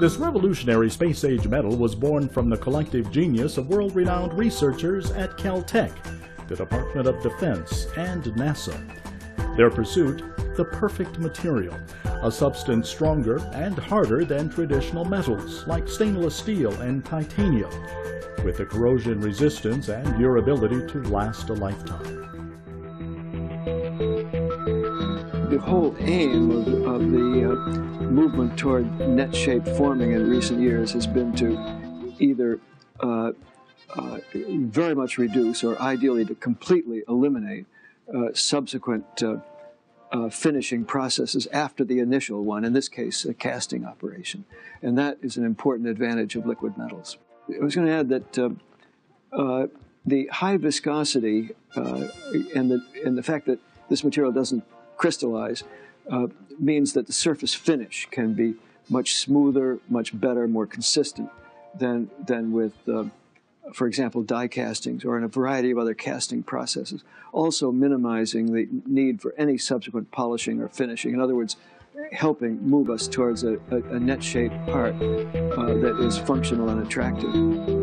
This revolutionary space-age metal was born from the collective genius of world-renowned researchers at Caltech, the Department of Defense, and NASA. Their pursuit, the perfect material, a substance stronger and harder than traditional metals like stainless steel and titanium, with the corrosion resistance and durability to last a lifetime. The whole aim of, of the uh, movement toward net shape forming in recent years has been to either uh, uh, very much reduce or ideally to completely eliminate uh, subsequent uh, uh, finishing processes after the initial one, in this case, a casting operation. And that is an important advantage of liquid metals. I was going to add that uh, the high viscosity and, the, and the fact that this material doesn't crystallize uh, means that the surface finish can be much smoother, much better, more consistent than, than with, uh, for example, die castings or in a variety of other casting processes. Also minimizing the need for any subsequent polishing or finishing. In other words, helping move us towards a, a, a net shaped part uh, that is functional and attractive.